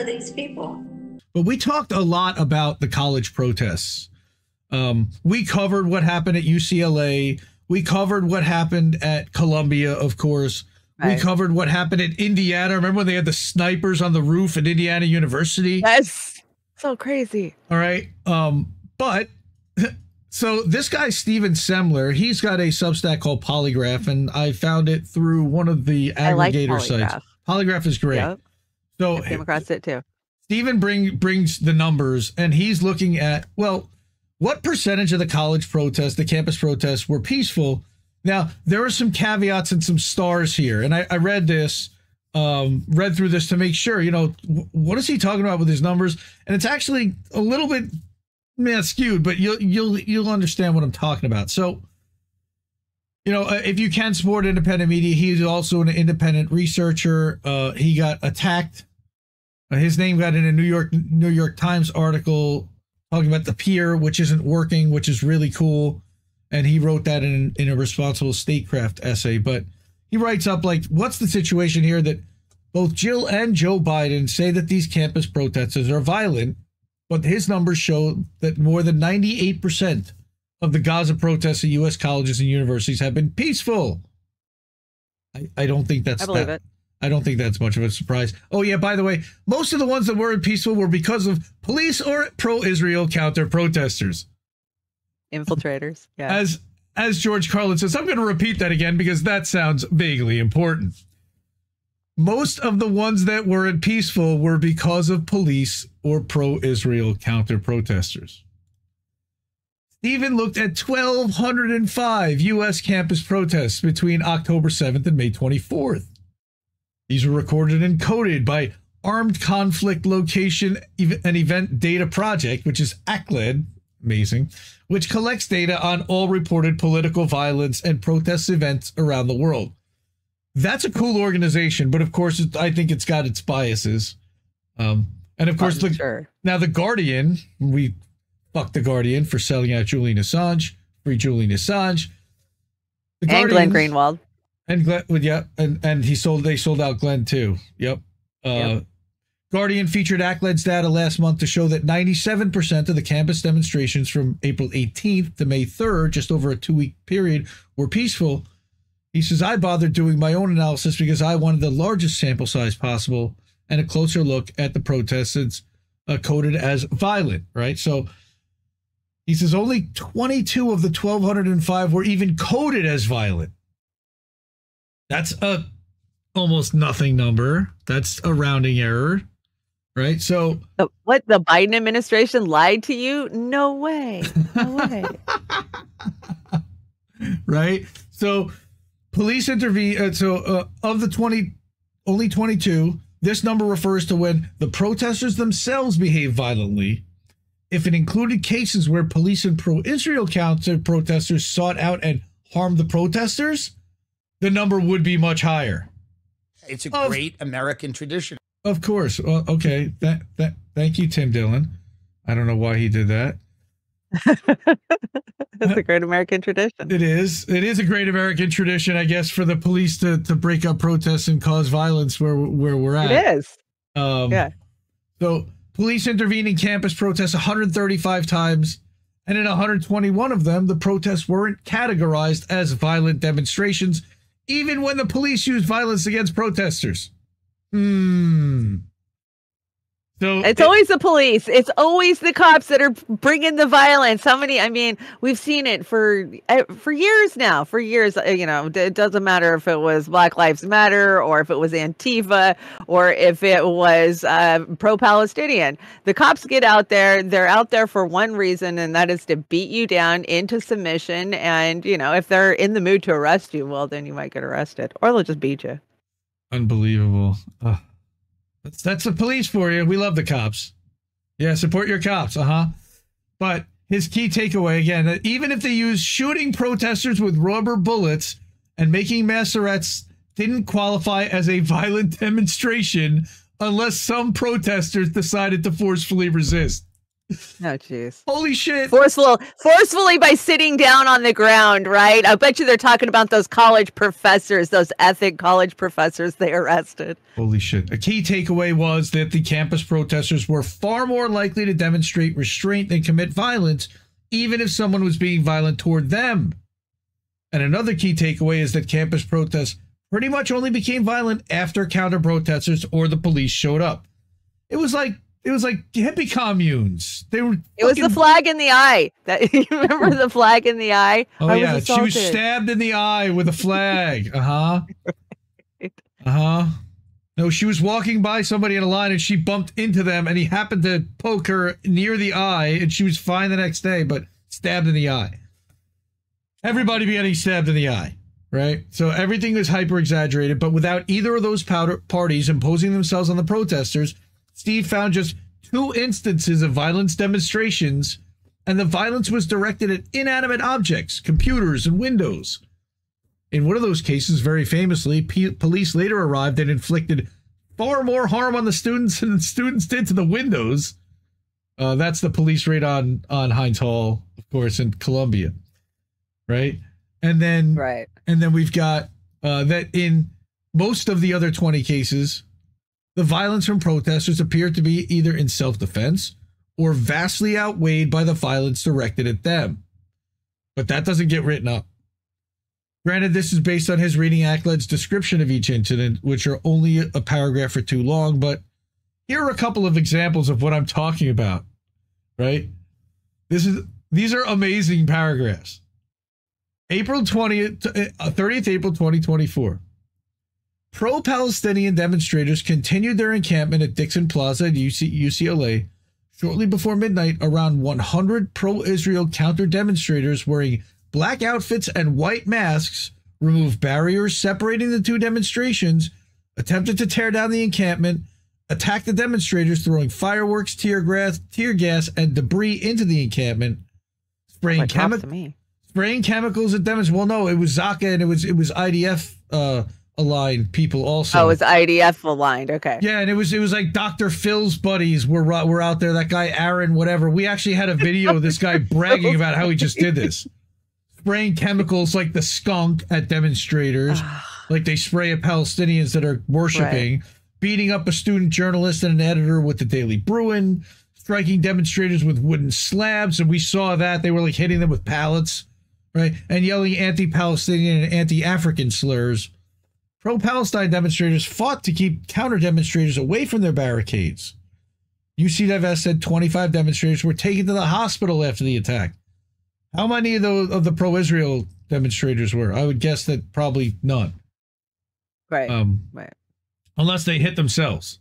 are these people? But we talked a lot about the college protests. Um, we covered what happened at UCLA. We covered what happened at Columbia, of course. Right. We covered what happened at Indiana. Remember when they had the snipers on the roof at Indiana University? Yes. So crazy. All right. Um, but so this guy, Stephen Semler, he's got a Substack called Polygraph, and I found it through one of the aggregator like Polygraph. sites. Polygraph is great. Yep. So I came across it too. Stephen bring brings the numbers, and he's looking at well, what percentage of the college protests, the campus protests, were peaceful? Now there are some caveats and some stars here, and I, I read this, um, read through this to make sure. You know, what is he talking about with his numbers? And it's actually a little bit man, skewed, but you'll you'll you'll understand what I'm talking about. So you know, uh, if you can support independent media, he's also an independent researcher. Uh, he got attacked Uh, his name got in a New York New York Times article talking about the pier, which isn't working, which is really cool. And he wrote that in in a responsible statecraft essay. But he writes up like, what's the situation here that both Jill and Joe Biden say that these campus protesters are violent, but his numbers show that more than 98% of the Gaza protests at U.S. colleges and universities have been peaceful. I, I don't think that's I believe that, it. I don't think that's much of a surprise. Oh yeah, by the way, most of the ones that weren't peaceful were because of police or pro-Israel counter protesters. Infiltrators. Yeah. As as George Carlin says, I'm going to repeat that again because that sounds vaguely important. Most of the ones that weren't peaceful were because of police or pro-Israel counter protesters. Stephen looked at 1,205 U.S. campus protests between October 7th and May 24th. These were recorded and coded by Armed Conflict Location and Event Data Project, which is ACLED, amazing, which collects data on all reported political violence and protest events around the world. That's a cool organization, but of course, it, I think it's got its biases. Um, and of course, the, sure. now the Guardian, we fuck the Guardian for selling out Julian Assange, free Julian Assange. The and Glenn Greenwald. And Glenn, yeah, and and he sold. They sold out Glenn too. Yep. Uh, yep. Guardian featured ACLED's data last month to show that 97% of the campus demonstrations from April 18th to May 3rd, just over a two week period, were peaceful. He says, I bothered doing my own analysis because I wanted the largest sample size possible and a closer look at the protests it's uh, coded as violent, right? So he says only 22 of the 1,205 were even coded as violent. That's a almost nothing number. That's a rounding error, right? So, what the Biden administration lied to you? No way. No way. right? So, police intervene. Uh, so, uh, of the 20, only 22, this number refers to when the protesters themselves behave violently. If it included cases where police and pro Israel counter protesters sought out and harmed the protesters, the number would be much higher. It's a of, great American tradition. Of course. Well, okay. That that thank you, Tim Dillon. I don't know why he did that. it's a great American tradition. It is. It is a great American tradition, I guess, for the police to, to break up protests and cause violence where where we're at. It is. Um, yeah. So police intervened in campus protests 135 times, and in 121 of them, the protests weren't categorized as violent demonstrations even when the police use violence against protesters. Hmm. So it's it, always the police. It's always the cops that are bringing the violence. How many? I mean, we've seen it for eh, for years now. For years, eh, you know, it doesn't matter if it was Black Lives Matter or if it was Antifa or if it was uh, pro-Palestinian. The cops get out there. They're out there for one reason, and that is to beat you down into submission. And you know, if they're in the mood to arrest you, well, then you might get arrested, or they'll just beat you. Unbelievable. Ugh. That's that's the police for you. We love the cops. Yeah, support your cops. Uh huh. But his key takeaway again: even if they use shooting protesters with rubber bullets and making mass arrests, didn't qualify as a violent demonstration unless some protesters decided to forcefully resist. Oh, jeez. Holy shit. Forceful, forcefully by sitting down on the ground, right? I bet you they're talking about those college professors, those ethic college professors they arrested. Holy shit. A key takeaway was that the campus protesters were far more likely to demonstrate restraint than commit violence, even if someone was being violent toward them. And another key takeaway is that campus protests pretty much only became violent after counter protesters or the police showed up. It was like it was like hippie communes. They were. It was the flag in the eye. That you remember the flag in the eye? Oh I yeah, was she was stabbed in the eye with a flag. Uh huh. Uh huh. No, she was walking by somebody in a line and she bumped into them, and he happened to poke her near the eye, and she was fine the next day, but stabbed in the eye. Everybody be getting stabbed in the eye, right? So everything was hyper exaggerated, but without either of those powder parties imposing themselves on the protesters Steve found just two instances of violence demonstrations, and the violence was directed at inanimate objects, computers, and windows. In one of those cases, very famously, P- police later arrived and inflicted far more harm on the students than the students did to the windows. Uh, that's the police raid on on Hind's Hall, of course, in Columbia, right? And then, right, and then we've got uh, that in most of the other twenty cases, the violence from protesters appeared to be either in self defense or vastly outweighed by the violence directed at them. But that doesn't get written up. Granted, this is based on his reading ACLED's description of each incident, which are only a paragraph or two long, but here are a couple of examples of what I'm talking about. Right? This is these are amazing paragraphs. April 20th, 30th uh, April 2024. Pro Palestinian demonstrators continued their encampment at Dickson Plaza at UC- UCLA. Shortly before midnight, around 100 pro Israel counter demonstrators wearing black outfits and white masks removed barriers separating the two demonstrations, attempted to tear down the encampment, attacked the demonstrators, throwing fireworks, tear gas, tear gas, and debris into the encampment, spraying, chemi- spraying chemicals at demonstrators. Well, no, it was Zaka and it was it was IDF. Uh, aligned people also. Oh, it's IDF aligned. Okay. Yeah, and it was it was like Dr. Phil's buddies were were out there. That guy Aaron, whatever. We actually had a video of this guy bragging about how he just did this, spraying chemicals like the skunk at demonstrators, like they spray at Palestinians that are worshiping, right. beating up a student journalist and an editor with the Daily Bruin, striking demonstrators with wooden slabs, and we saw that they were like hitting them with pallets, right, and yelling anti-Palestinian and anti-African slurs Pro Palestine demonstrators fought to keep counter demonstrators away from their barricades. UCWS said 25 demonstrators were taken to the hospital after the attack. How many of the of the pro Israel demonstrators were? I would guess that probably none. Right. Um, right. Unless they hit themselves.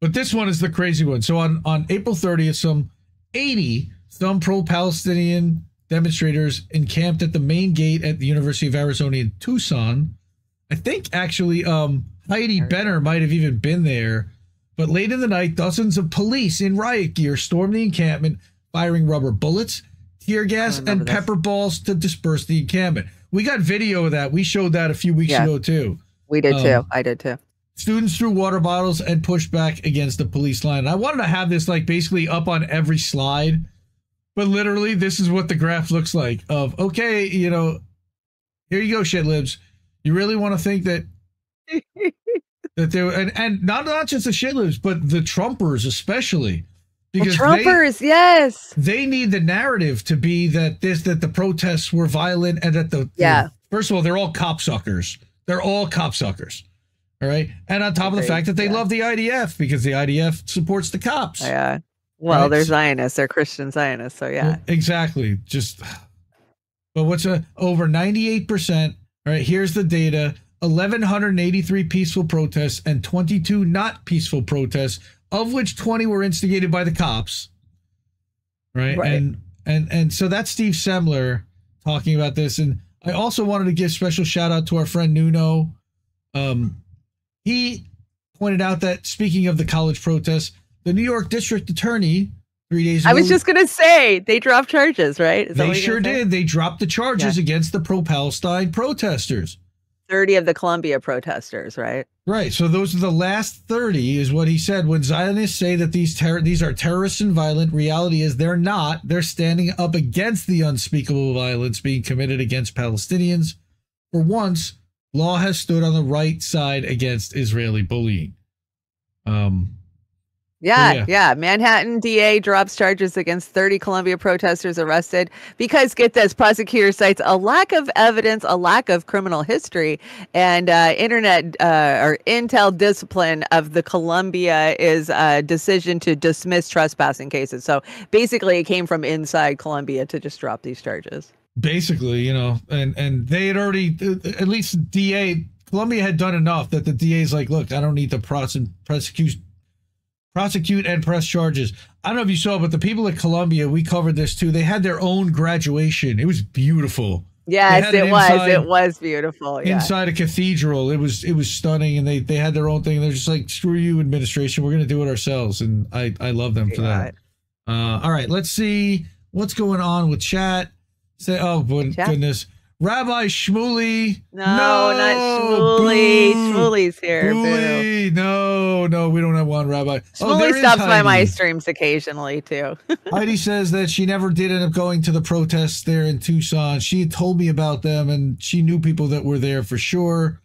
But this one is the crazy one. So on, on April 30th, some 80 some pro Palestinian demonstrators encamped at the main gate at the University of Arizona in Tucson I think actually um, Heidi Benner might have even been there. But late in the night, dozens of police in riot gear stormed the encampment, firing rubber bullets, tear gas, and this. pepper balls to disperse the encampment. We got video of that. We showed that a few weeks yeah, ago too. We did um, too. I did too. Students threw water bottles and pushed back against the police line. I wanted to have this like basically up on every slide, but literally this is what the graph looks like. Of okay, you know, here you go, shit libs you really want to think that that they were, and and not not just the shitlibs, but the Trumpers especially. Because the Trumpers, they, yes, they need the narrative to be that this that the protests were violent and that the yeah. The, first of all, they're all copsuckers. They're all copsuckers. All right, and on top of the fact that they yeah. love the IDF because the IDF supports the cops. Yeah. Well, right? they're Zionists. They're Christian Zionists. So yeah. Well, exactly. Just. But what's a over ninety eight percent all right, here's the data 1,183 peaceful protests and 22 not peaceful protests, of which 20 were instigated by the cops. Right. right. And and and so that's Steve Semler talking about this. And I also wanted to give special shout out to our friend Nuno. Um, he pointed out that speaking of the college protests, the New York District Attorney three days ago. I was just going to say they dropped charges, right? Is they sure did. They dropped the charges yeah. against the pro Palestine protesters. 30 of the Columbia protesters, right? Right. So those are the last 30 is what he said. When Zionists say that these ter- these are terrorists and violent, reality is they're not. They're standing up against the unspeakable violence being committed against Palestinians. For once, law has stood on the right side against Israeli bullying. Um, yeah, yeah, yeah, Manhattan DA drops charges against 30 Columbia protesters arrested because, get this, prosecutor cites a lack of evidence, a lack of criminal history, and uh, internet uh, or intel discipline of the Columbia is a decision to dismiss trespassing cases. So basically, it came from inside Columbia to just drop these charges. Basically, you know, and and they had already, at least DA Columbia had done enough that the DA is like, look, I don't need to prosecute prosecute and press charges. I don't know if you saw, but the people at Columbia, we covered this too. They had their own graduation. It was beautiful. Yes, it was. It was beautiful. Yeah. Inside a cathedral, it was it was stunning, and they they had their own thing. They're just like, screw you, administration. We're gonna do it ourselves, and I I love them for that. Uh, all right, let's see what's going on with chat. Say, oh goodness. Rabbi Shmuley. No, no not Shmuley. Shmuley's here. Shmuley. No, no, we don't have one Rabbi. Oh, Shmuley oh, stops by my streams occasionally too. Heidi says that she never did end up going to the protests there in Tucson. She had told me about them and she knew people that were there for sure.